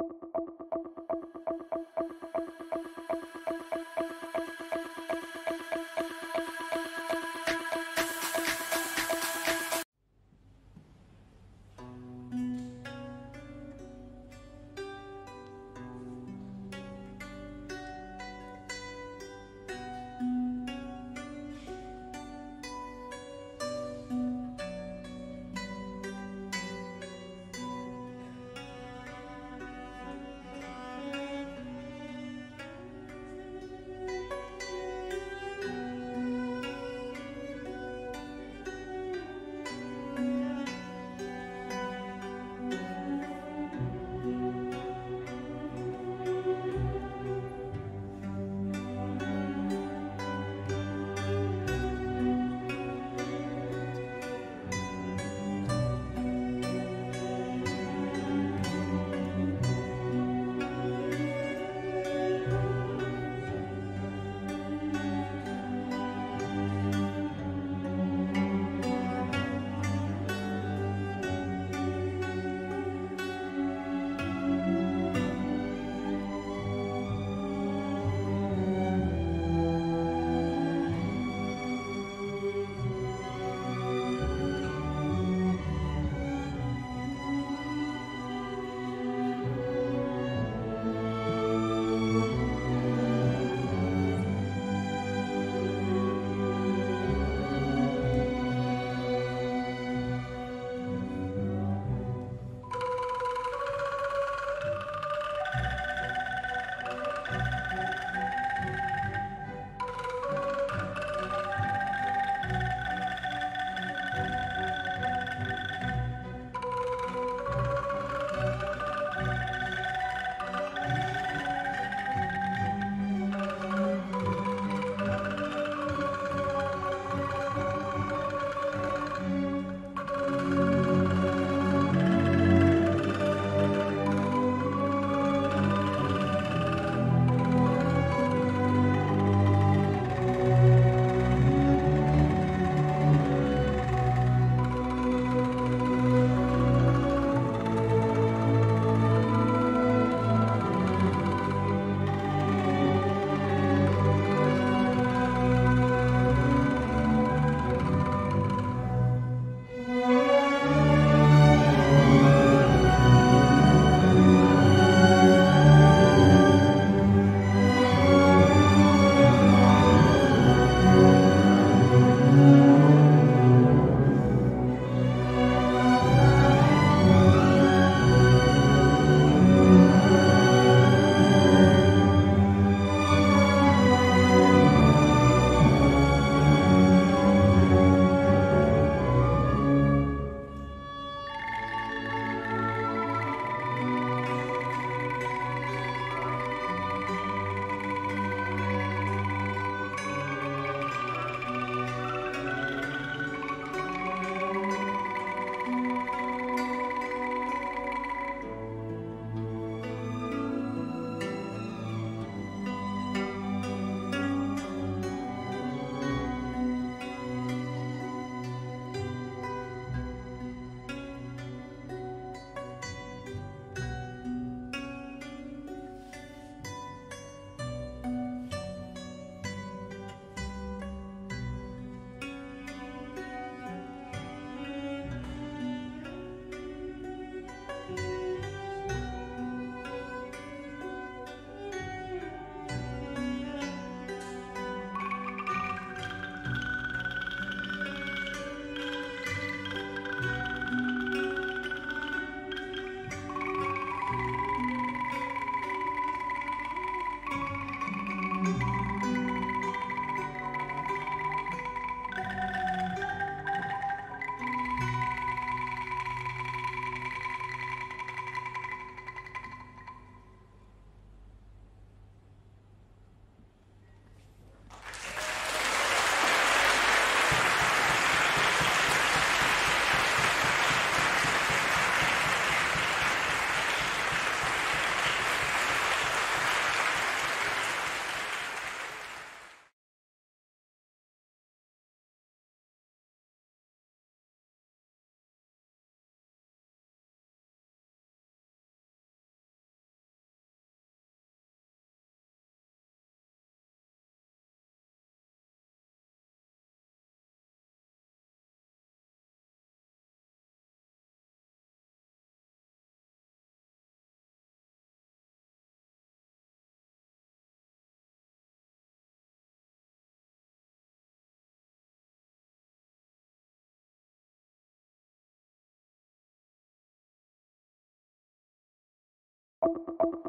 you you